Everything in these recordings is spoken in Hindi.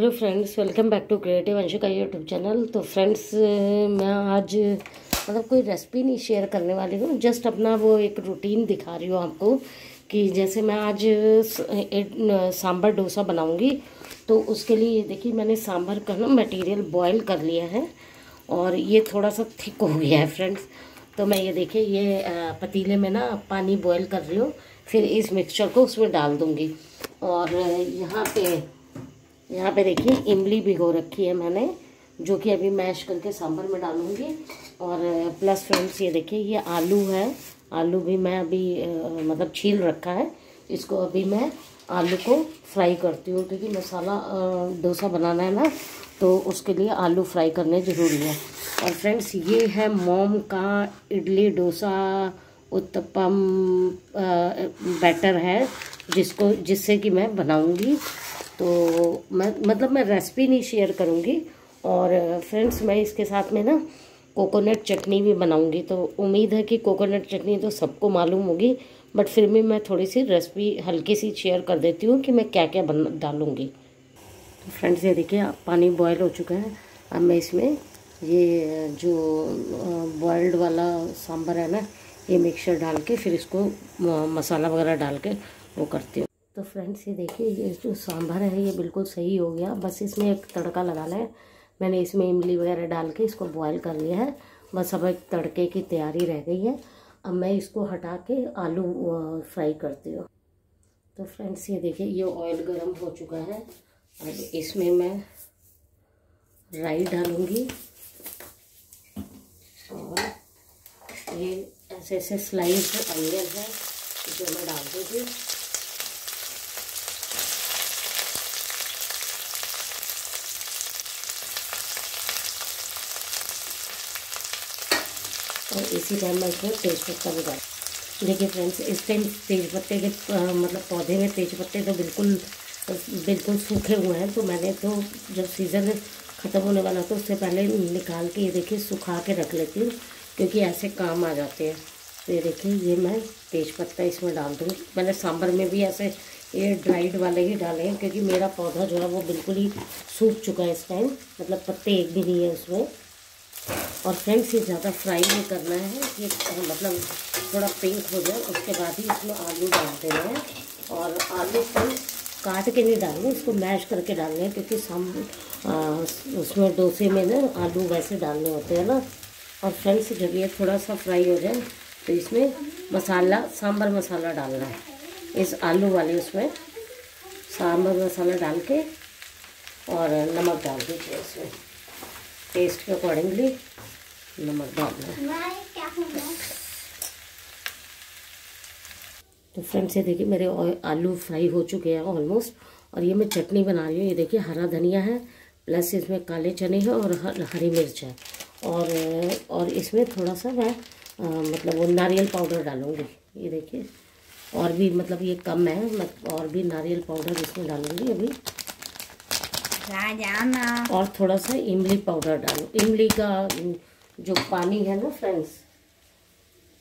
Hello friends welcome back to creative Anshu का यूट्यूब चैनल तो फ्रेंड्स मैं आज मतलब कोई रेसिपी नहीं शेयर करने वाली हूँ जस्ट अपना वो एक रूटीन दिखा रही हूँ आपको कि जैसे मैं आज सांभर डोसा बनाऊँगी तो उसके लिए देखिए मैंने सांभर का ना मटेरियल बॉयल कर लिया है और ये थोड़ा सा थिक हो गया है फ्रेंड्स तो मैं ये देखिए, ये पतीले में ना पानी बॉयल कर रही हूँ, फिर इस मिक्सचर को उसमें डाल दूँगी और यहाँ पे यहाँ पे देखिए, इमली भिगो रखी है मैंने, जो कि अभी मैश करके सांभर में डालूँगी। और प्लस फ्रेंड्स ये देखिए, ये आलू है। आलू भी मैं अभी मतलब छील रखा है। इसको अभी मैं आलू को फ्राई करती हूँ, क्योंकि मसाला डोसा बनाना है ना तो उसके लिए आलू फ्राई करने ज़रूरी है। और फ्रेंड्स ये है मोम का इडली डोसा उत्तपम बैटर है, जिसको, जिससे कि मैं बनाऊँगी। तो मैं मतलब मैं रेसिपी नहीं शेयर करूँगी और फ्रेंड्स मैं इसके साथ में ना कोकोनट चटनी भी बनाऊँगी। तो उम्मीद है कि कोकोनट चटनी तो सबको मालूम होगी बट फिर भी मैं थोड़ी सी रेसिपी हल्की सी शेयर कर देती हूँ कि मैं क्या क्या बन, डालूँगी। तो फ्रेंड्स ये देखिए पानी बॉयल हो चुका है। अब मैं इसमें ये जो बॉयल्ड वाला सांभर है ना, ये मिक्सर डाल के फिर इसको मसाला वगैरह डाल के वो करती हूँ। तो फ्रेंड्स ये देखिए, ये जो सांभर है, ये बिल्कुल सही हो गया। बस इसमें एक तड़का लगाना है। मैंने इसमें इमली वगैरह डाल के इसको बॉयल कर लिया है। बस अब एक तड़के की तैयारी रह गई है। अब मैं इसको हटा के आलू फ्राई करती हूँ। तो फ्रेंड्स ये देखिए, ये ऑयल गर्म हो चुका है। अब इसमें मैं राई डालूँगी। और ये ऐसे ऐसे स्लाइस अनियन है जो मैं डाल दूँगी। और इसी टाइम मैं इसमें तेज पत्ता भी डाल। देखिए फ्रेंड्स इस टाइम तेज पत्ते के मतलब पौधे में तेज पत्ते तो बिल्कुल बिल्कुल सूखे हुए हैं तो मैंने तो जब सीज़न ख़त्म होने वाला तो उससे पहले निकाल के, ये देखिए, सुखा के रख लेती हूँ, क्योंकि ऐसे काम आ जाते हैं। तो ये देखिए, ये मैं तेज पत्ता इसमें डाल दूँगी मैंने सांभर में भी ऐसे, ये ड्राइड वाले ही डाले हैं, क्योंकि मेरा पौधा जो है वो बिल्कुल ही सूख चुका है इस टाइम मतलब पत्ते एक भी नहीं है उसमें। और फ्रेंड्स, ये ज़्यादा फ्राई नहीं करना है। ये मतलब थोड़ा पिंक हो जाए, उसके बाद ही इसमें आलू डाल देना है। और आलू को काट के नहीं डालने, इसको मैश करके डालने क्योंकि सम उसमें डोसे में ना आलू वैसे डालने होते हैं ना। और फ्रेंड्स, जब ये थोड़ा सा फ्राई हो जाए तो इसमें मसाला, सांभर मसाला डालना है। इस आलू वाले उसमें सांभर मसाला डाल के और नमक डाल दीजिए इसमें। टेस्ट के अकॉर्डिंगली नमक डालना तो फ्रेंड्स ये देखिए मेरे आलू फ्राई हो चुके हैं ऑलमोस्ट और ये मैं चटनी बना रही हूँ। ये देखिए हरा धनिया है प्लस इसमें काले चने हैं और हर, हरी मिर्च है। और और इसमें थोड़ा सा मैं आ, मतलब वो नारियल पाउडर डालूँगी। ये देखिए और भी मतलब ये कम है मैं और भी नारियल पाउडर इसमें डालूँगी अभी। जाना और थोड़ा सा इमली पाउडर डालो। इमली का जो पानी है ना फ्रेंड्स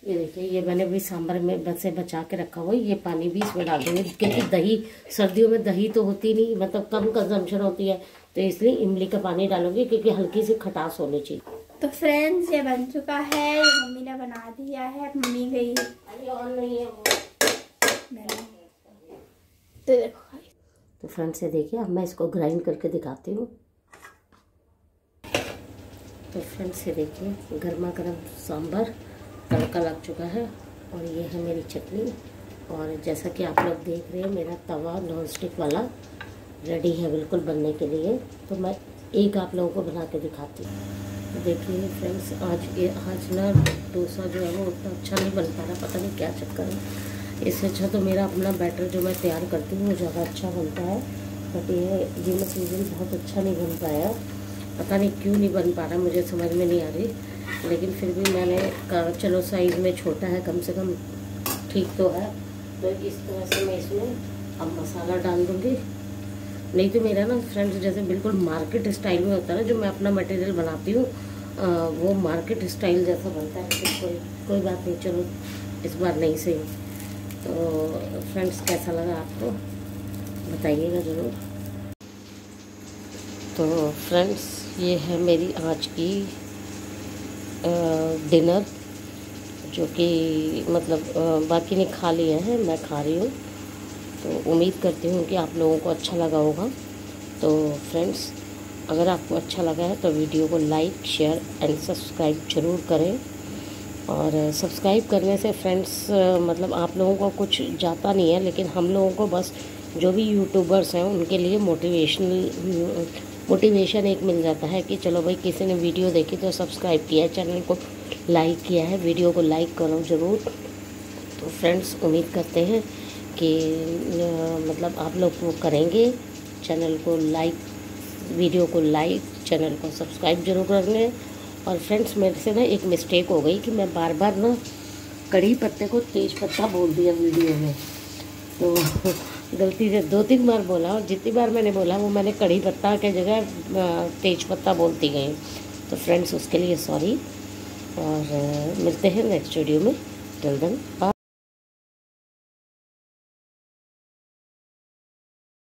ये देखिए ये मैंने भी सांभर में बसे बचा के रखा हुआ है। ये पानी भी इसमें डाल देंगे क्योंकि दही सर्दियों में दही तो होती नहीं मतलब कम कंजम्पशन होती है। तो इसलिए इमली का पानी डालोगे क्योंकि हल्की सी खटास होनी चाहिए। तो फ्रेंड्स ये बन चुका है। ये मम्मी ने बना दिया है। मम्मी गई है। वो। तो देखो तो फ्रेंड से देखिए अब मैं इसको ग्राइंड करके दिखाती हूँ। तो फ्रेंड से देखिए गर्मा गर्म सांभर, तड़का लग चुका है और ये है मेरी चटनी। और जैसा कि आप लोग देख रहे हैं, मेरा तवा नॉन स्टिक वाला रेडी है बिल्कुल बनने के लिए। तो मैं एक आप लोगों को बना के दिखाती हूँ। तो देखिए फ्रेंड्स आज ये आज ना डोसा जो है वो उतना अच्छा नहीं बन पा रहा, पता नहीं क्या चक्कर है। इससे अच्छा तो मेरा अपना बैटर जो मैं तैयार करती हूँ, वो ज़्यादा अच्छा बनता है। बट ये ये मटीरियल बहुत अच्छा नहीं बन पाया। पता नहीं क्यों नहीं बन पा रहा, मुझे समझ में नहीं आ रही। लेकिन फिर भी मैंने कहा, चलो साइज़ में छोटा है, कम से कम ठीक तो है। तो इस तरह से मैं इसमें अब मसाला डाल दूँगी। नहीं तो मेरा ना फ्रेंड्स जैसे बिल्कुल मार्केट स्टाइल में होता है ना, जो मैं अपना मटेरियल बनाती हूँ वो मार्केट स्टाइल जैसा बनता है। तो कोई कोई बात नहीं, चलो इस बार नहीं सही। तो फ्रेंड्स कैसा लगा आपको? बताइएगा ज़रूर। तो फ्रेंड्स ये है मेरी आज की डिनर जो कि मतलब बाकी ने खा लिया हैं, मैं खा रही हूँ। तो उम्मीद करती हूँ कि आप लोगों को अच्छा लगा होगा। तो फ्रेंड्स अगर आपको अच्छा लगा है तो वीडियो को लाइक शेयर एंड सब्सक्राइब ज़रूर करें। और सब्सक्राइब करने से फ्रेंड्स मतलब आप लोगों को कुछ जाता नहीं है, लेकिन हम लोगों को बस जो भी यूट्यूबर्स हैं, उनके लिए मोटिवेशनल मोटिवेशन एक मिल जाता है कि चलो भाई किसी ने वीडियो देखी तो सब्सक्राइब किया है चैनल को लाइक किया है वीडियो को लाइक करो ज़रूर। तो फ्रेंड्स, उम्मीद करते हैं कि मतलब आप लोग वो करेंगे। चैनल को लाइक वीडियो को लाइक चैनल को सब्सक्राइब ज़रूर कर लें और फ्रेंड्स मेरे से ना एक मिस्टेक हो गई कि मैं बार बार ना कड़ी पत्ते को तेज पत्ता बोल दिया वीडियो में। तो गलती से दो तीन बार बोला और जितनी बार मैंने बोला, वो मैंने कड़ी पत्ता के जगह तेज पत्ता बोलती गई। तो फ्रेंड्स उसके लिए सॉरी और मिलते हैं नेक्स्ट वीडियो में। Till then